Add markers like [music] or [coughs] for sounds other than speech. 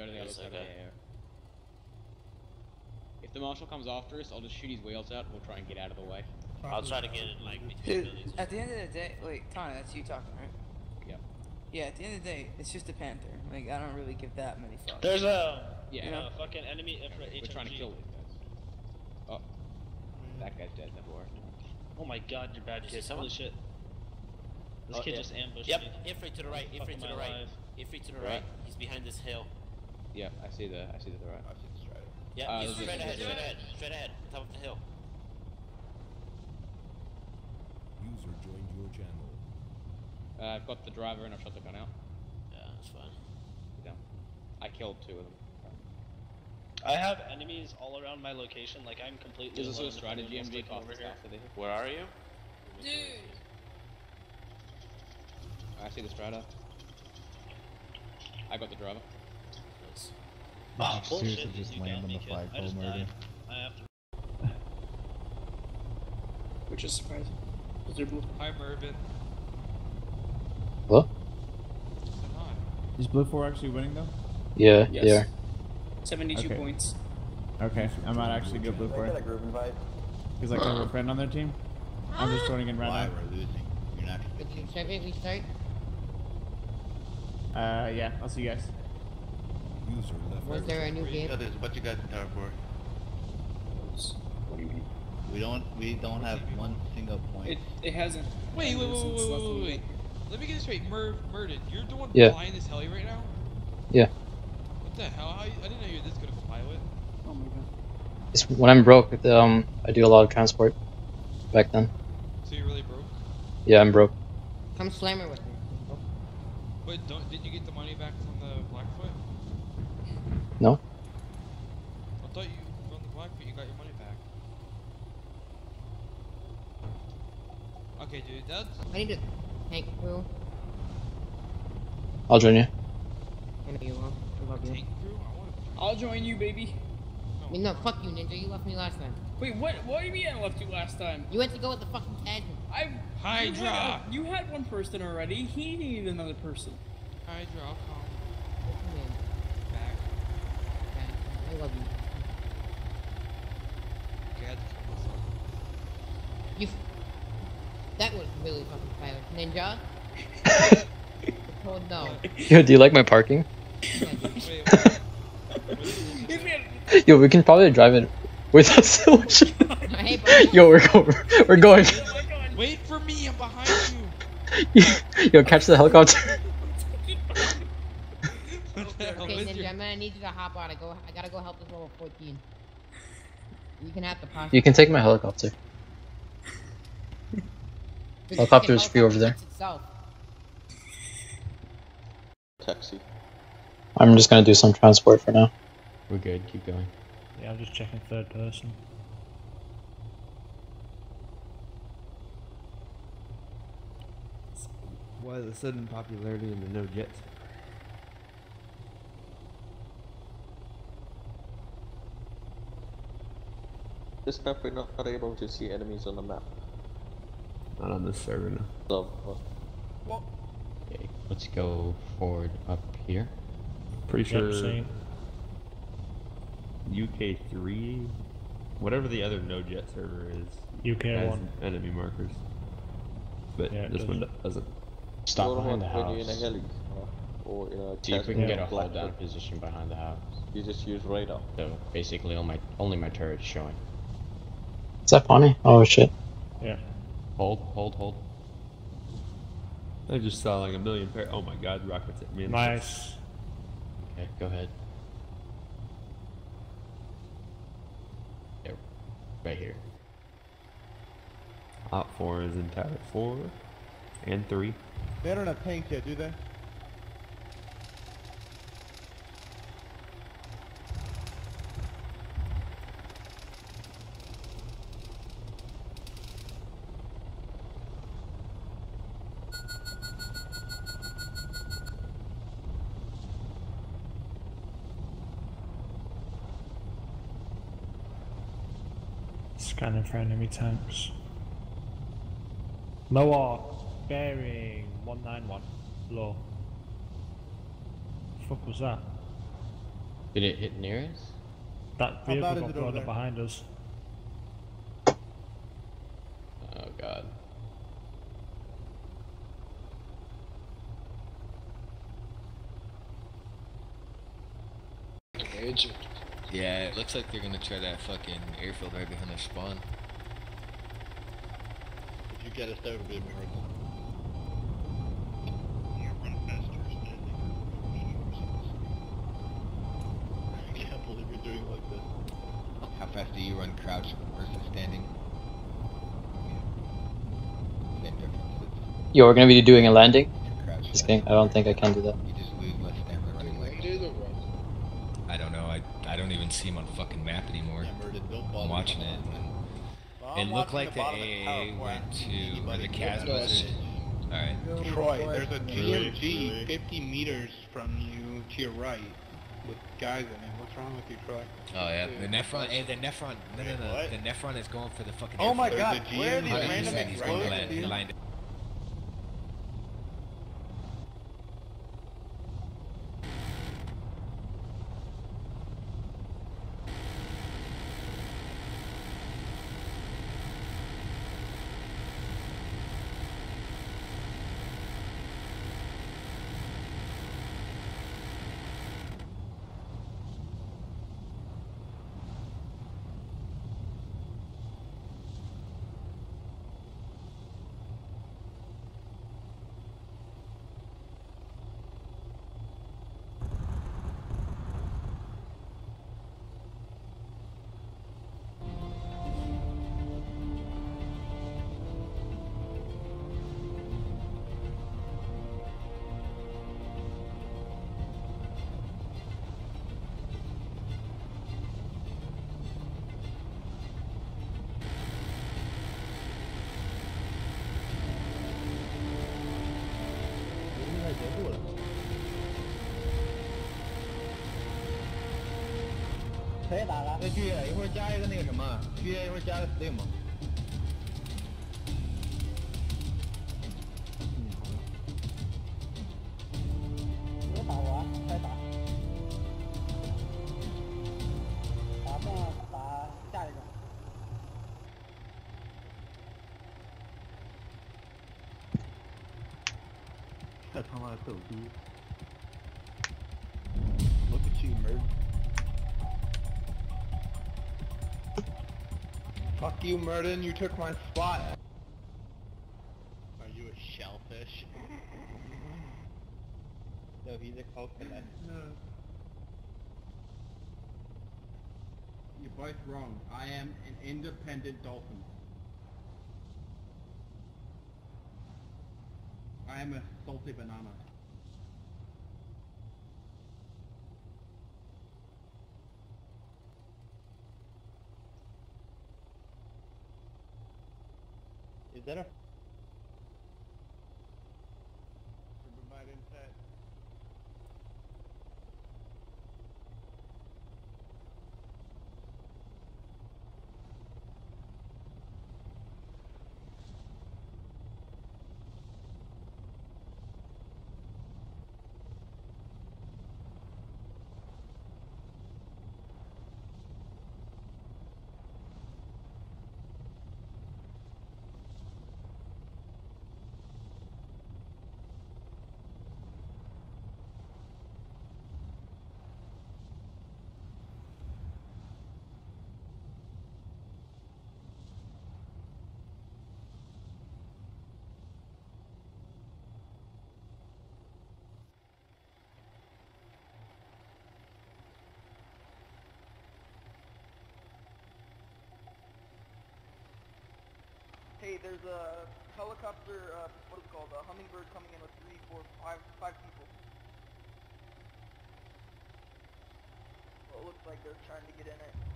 go to the other Yes, side of okay. the air. If the marshal comes after us, I'll just shoot his wheels out and we'll try and get out of the way. I'll try to get it like between buildings. at the end of the day, wait, Tana, that's you talking, right? Yeah. Yeah, at the end of the day, it's just a panther. Like, I don't really give that many fucks. There's a Yeah. uh, fucking enemy infra We're trying to kill these guys. Oh. That guy's dead, never worked. Oh my god, you're bad kid. Holy shit. This Oh, kid yeah. just ambushed Yep, me. Ifrit to the right, Fuck Ifrit am to the right. alive? Ifrit to the Right. right. He's behind this hill. Yeah, I see the, I see the right. Yeah, Uh, he's this is- straight ahead, straight ahead, straight ahead, top of the hill. User joined your channel. Uh, I've got the driver and I've shot the gun out. Yeah, that's fine. Down. I killed two of them. I have enemies all around my location. Like I'm completely. There's also a alone if strategy MG over here. after. Where are you? Dude! I see the strata. I got the driver. Nice. Oh, Seriously, bullshit, just you land on the kid. flagpole, I murder. died. I have to. [laughs] Which is surprising. Is there blue? Hi, Mervin. What? Hi. Is BLUFOR actually winning though? Yeah, Yes. they are. 72 Okay. points. Okay, I might actually go BLUFOR. Because like I have a friend on their team. I'm just joining in right Why now. we're losing? You're not. Should we restart? Uh, yeah, I'll see you guys. User left. Was there a new What you game? guys, what you guys in tower for? What do you mean? We don't. We don't have one single point. It, it hasn't. Wait, wait, wait, wait, wait, wait, wait. Let me get this straight. Merv, Murden, you're the one Yeah. flying this heli right now? Yeah. What the hell? How, I didn't know you were this good of a pilot. Oh my god. It's, when I'm broke, um, I do a lot of transport. Back then. So you're really broke? Yeah, I'm broke. Come slammer with me. But don't, did you get the money back from the Blackfoot? No. I thought you, from the Blackfoot, you got your money back. Okay, dude, that's... I need to tank crew. I'll join you. I know you will. I love you. Tank crew? I want to... I'll join you, baby. I mean, no, fuck you, Ninja. You left me last time. Wait, what? What do you mean I left you last time? You went to go with the fucking tangent. I. You Hydra! had, you had one person already. He needed another person. Hydra, I'll come Come in. back. Okay, I love you. Okay, I had to kill myself. You. F- that was really fucking fire. Ninja? [coughs] oh no. Yo, do you like my parking? Yeah, dude. Wait, wait. Where did you He's go? been- Yo, we can probably drive it without [laughs] so much. Yo, we're going. We're going. My god. Wait for me, I'm behind you! [laughs] Yo, catch the helicopter. What the hell Okay, is Ninja, your- I'm gonna need you to hop on. I go. I gotta go help this level 14. You can have the pass. You can take my helicopter. The helicopter freaking is free over there. fixed Itself. Taxi. I'm just gonna do some transport for now. We're good, keep going. Yeah, I'm just checking third person. Why the sudden popularity in the no jets? This map we're not able to see enemies on the map. Not on this server now. So, uh, Okay, let's go forward up here. Pretty sure same. UK three, whatever the other no jet server is, UK has one. enemy markers. But Yeah, this one doesn't. doesn't. Stop what behind the about when you're in a house. heli? Uh, or, or in a See if we can get a hold down Blackbird? position behind the house. You just use radar. So basically, all my only my turret's showing. Is that funny? Oh shit. Yeah. Hold, hold, hold. I just saw like a million pair. Oh my god, rockets at me. the face. Nice. Okay, go ahead. Yep, right here. OPFOR is in tower four and three. They don't have tanks yet, do they? Scanning for enemy tanks. Lower. Bearing 191. Low. Fuck was that? Did it hit near us? That vehicle got it blown over up there? behind us. Oh god. Yeah, it looks like they're gonna try that fucking airfield right behind their spawn. If you get us there, it would be a miracle. I can't believe you're doing like this. How fast do you run crouch versus standing? Same difference. Yo, we're gonna be doing a landing. Just kidding. I don't think I can do that. Even see him on the fucking map anymore. I'm watching it. and It looked like the AA went to where the chasm was. Alright. Troy, there's a GMG 50 meters from you to your right with guys in it. What's wrong with you, Troy? Oh yeah, the Neophron. Hey, the Neophron. No, no, no. The Neophron is going for the fucking. Oh my. God, where are these 100%, random he's going to explosions, land- 谁打了？那巨爷一会儿加一个那个什么，巨爷一会儿加个 Slim。别打我，再打。打下一个。这他妈的逗逼 Fuck you, Murden, you took my spot. Are you a shellfish? [laughs] no, he's a coconut. No. You're both wrong. I am an independent dolphin. I am a salty banana. Is that a... Hey, there's a helicopter, uh, what is it called, a hummingbird coming in with three, four, five, five people. Well, it looks like they're trying to get in it.